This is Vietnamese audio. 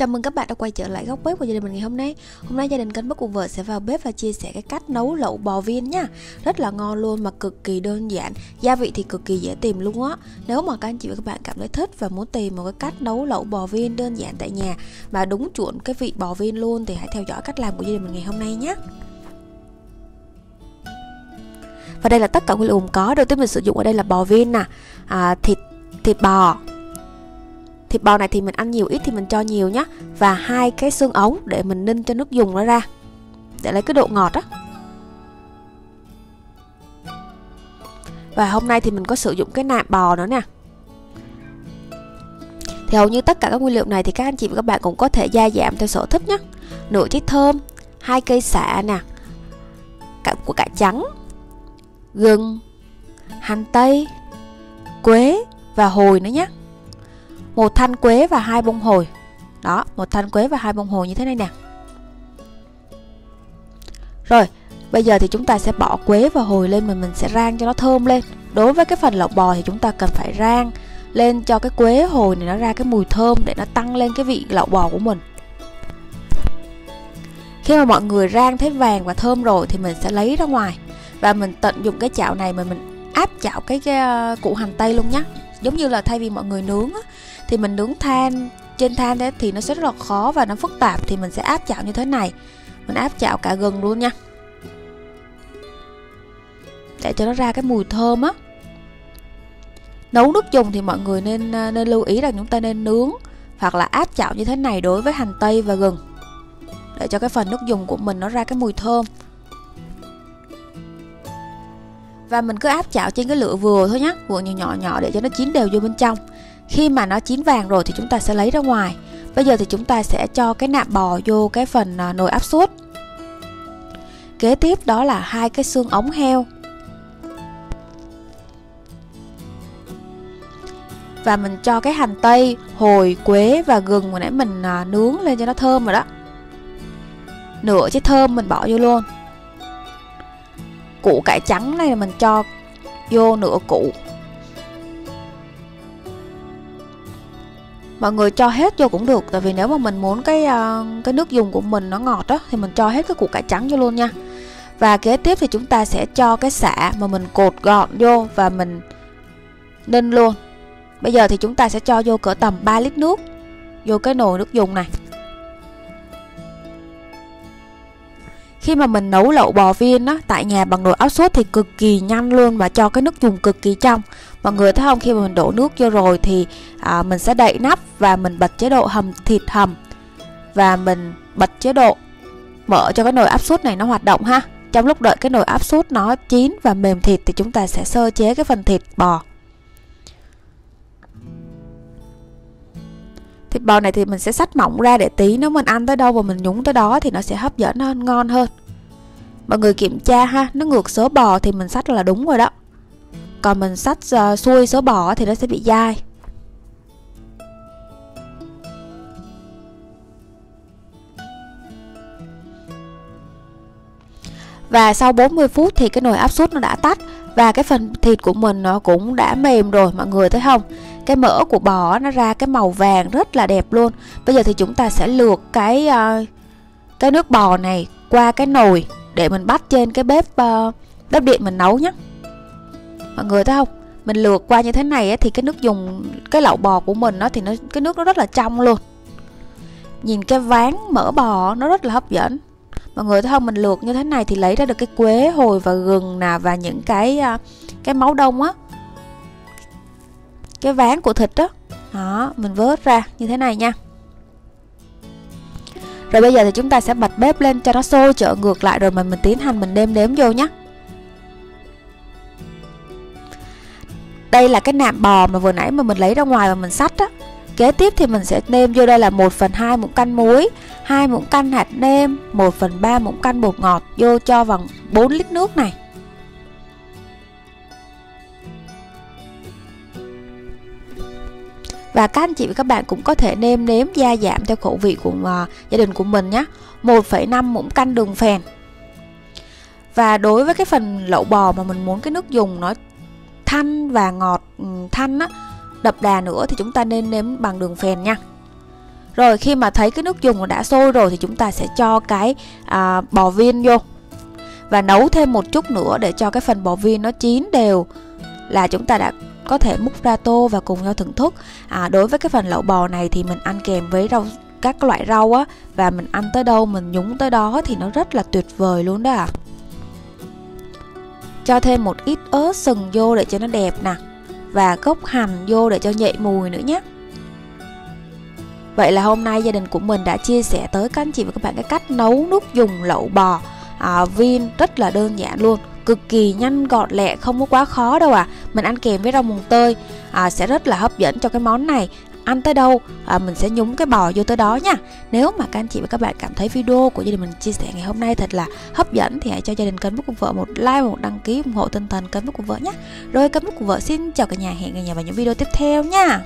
Chào mừng các bạn đã quay trở lại góc bếp của gia đình mình ngày hôm nay. Hôm nay gia đình kênh bếp của vợ sẽ vào bếp và chia sẻ cái cách nấu lẩu bò viên nha. Rất là ngon luôn mà cực kỳ đơn giản Gia vị thì cực kỳ dễ tìm luôn á. Nếu mà các anh chị và các bạn cảm thấy thích và muốn tìm một cái cách nấu lẩu bò viên đơn giản tại nhà Và đúng chuẩn cái vị bò viên luôn Thì hãy theo dõi cách làm của gia đình mình ngày hôm nay nhé. Và đây là tất cả nguyên liệu gồm có. Đầu tiên mình sử dụng ở đây là bò viên nè. À, Thịt thịt bò thịt bò này thì mình ăn nhiều ít thì mình cho nhiều nhé và hai cái xương ống để mình ninh cho nước dùng nó ra. Để lấy cái độ ngọt á. Và hôm nay thì mình có sử dụng cái nạm bò nữa nè. Thì hầu như tất cả các nguyên liệu này thì các anh chị và các bạn cũng có thể gia giảm theo sở thích nhé nửa trái thơm, hai cây xả nè. Cả của cải trắng, gừng, hành tây, quế và hồi nữa nhé một thanh quế và hai bông hồi. Đó một thanh quế và hai bông hồi như thế này nè. Rồi bây giờ thì chúng ta sẽ bỏ quế và hồi lên mà mình sẽ rang cho nó thơm lên. Đối với cái phần lẩu bò thì chúng ta cần phải rang lên cho cái quế hồi này nó ra cái mùi thơm để nó tăng lên cái vị lẩu bò của mình. Khi mà mọi người rang thấy vàng và thơm rồi thì mình sẽ lấy ra ngoài và mình tận dụng cái chảo này mà mình áp chảo cái, cái ờ, củ hành tây luôn nhé giống như là thay vì mọi người nướng á, thì mình nướng than, trên than đấy thì nó sẽ rất là khó và nó phức tạp thì mình sẽ áp chảo như thế này. Mình áp chảo cả gừng luôn nha. Để cho nó ra cái mùi thơm á. Nấu nước dùng thì mọi người nên à, nên lưu ý là chúng ta nên nướng hoặc là áp chảo như thế này đối với hành tây và gừng. Để cho cái phần nước dùng của mình nó ra cái mùi thơm. Và mình cứ áp chảo trên cái lửa vừa thôi nhé vừa nhỏ nhỏ nhỏ để cho nó chín đều vô bên trong khi mà nó chín vàng rồi thì chúng ta sẽ lấy ra ngoài. Bây giờ thì chúng ta sẽ cho cái nạm bò vô cái phần à, nồi áp suất. Kế tiếp đó là hai cái xương ống heo. Và mình cho cái hành tây, hồi, quế và gừng hồi nãy mình à, nướng lên cho nó thơm rồi đó. Nửa trái thơm mình bỏ vô luôn. Củ cải trắng này mình cho vô nửa củ. Mọi người cho hết vô cũng được tại vì nếu mà mình muốn cái uh, cái nước dùng của mình nó ngọt á thì mình cho hết cái củ cải trắng vô luôn nha. Và kế tiếp thì chúng ta sẽ cho cái xả mà mình cột gọn vô và mình ninh luôn. Bây giờ thì chúng ta sẽ cho vô cỡ tầm 3 lít nước vô cái nồi nước dùng này. Khi mà mình nấu lẩu bò viên á tại nhà bằng nồi áp suất thì cực kỳ nhanh luôn và cho cái nước dùng cực kỳ trong. Mọi người thấy không? Khi mà mình đổ nước vô rồi thì à, mình sẽ đậy nắp và mình bật chế độ hầm thịt hầm. Và mình bật chế độ mở cho cái nồi áp suất này nó hoạt động ha. Trong lúc đợi cái nồi áp suất nó chín và mềm thịt thì chúng ta sẽ sơ chế cái phần thịt bò. Thịt bò này thì mình sẽ sách mỏng ra để tí nếu mình ăn tới đâu và mình nhúng tới đó thì nó sẽ hấp dẫn hơn ngon hơn. Mọi người kiểm tra ha nó ngược số bò thì mình sách là đúng rồi đó. Còn mình sách uh, ờ, xuôi số bò thì nó sẽ bị dai. Và sau 40 phút thì cái nồi áp suất nó đã tắt và cái phần thịt của mình nó cũng đã mềm rồi mọi người thấy không? Cái mỡ của bò nó ra cái màu vàng rất là đẹp luôn. Bây giờ thì chúng ta sẽ luộc cái uh, cái nước bò này qua cái nồi để mình bắt trên cái bếp uh, bếp điện mình nấu nhé mọi người thấy không? Mình lược qua như thế này thì cái nước dùng cái lẩu bò của mình nó thì nó cái nước nó rất là trong luôn. Nhìn cái ván mỡ bò nó rất là hấp dẫn mọi người thấy không? Mình luộc như thế này thì lấy ra được cái quế hồi và gừng nè và những cái à, cái máu đông á. Cái ván của thịt đó đó, mình vớt ra như thế này nha. Rồi bây giờ thì chúng ta sẽ bật bếp lên cho nó sôi trở ngược lại rồi mình mình tiến hành mình nêm nếm vô nhé đây là cái nạm bò mà vừa nãy mà mình lấy ra ngoài và mình sắt á kế tiếp thì mình sẽ nêm vô đây là 1 phần 2 muỗng canh muối 2 muỗng canh hạt nêm 1 phần 3 muỗng canh bột ngọt vô cho vào 4 lít nước này. Và các anh chị và các bạn cũng có thể nêm nếm gia giảm theo khẩu vị của uh, gia đình của mình nhé 1,5 muỗng canh đường phèn. Và đối với cái phần lẩu bò mà mình muốn cái nước dùng nó thanh và ngọt ừ, thanh á đậm đà nữa thì chúng ta nên nếm bằng đường phèn nha. Rồi khi mà thấy cái nước dùng đã sôi rồi thì chúng ta sẽ cho cái à, bò viên vô. Và nấu thêm một chút nữa để cho cái phần bò viên nó chín đều là chúng ta đã có thể múc ra tô và cùng nhau thưởng thức. À, đối với cái phần lẩu bò này thì mình ăn kèm với rau các loại rau á và mình ăn tới đâu mình nhúng tới đó thì nó rất là tuyệt vời luôn đó à. cho thêm một ít ớt sừng vô để cho nó đẹp nè và gốc hành vô để cho nhạy mùi nữa nhé. Vậy là hôm nay gia đình của mình đã chia sẻ tới các anh chị và các bạn cái cách nấu nước dùng lẩu bò. À, viên rất là đơn giản luôn cực kỳ nhanh gọn lẹ không có quá khó đâu à mình ăn kèm với rau mùng tơi à, sẽ rất là hấp dẫn cho cái món này ăn tới đâu à, mình sẽ nhúng cái bò vô tới đó nha. Nếu mà các anh chị và các bạn cảm thấy video của gia đình mình chia sẻ ngày hôm nay thật là hấp dẫn thì hãy cho gia đình kênh Bút của vợ một like và một đăng ký ủng hộ tinh thần kênh Bút của vợ nhé. Rồi kênh Bút của vợ xin chào cả nhà hẹn gặp nhà vào những video tiếp theo nha.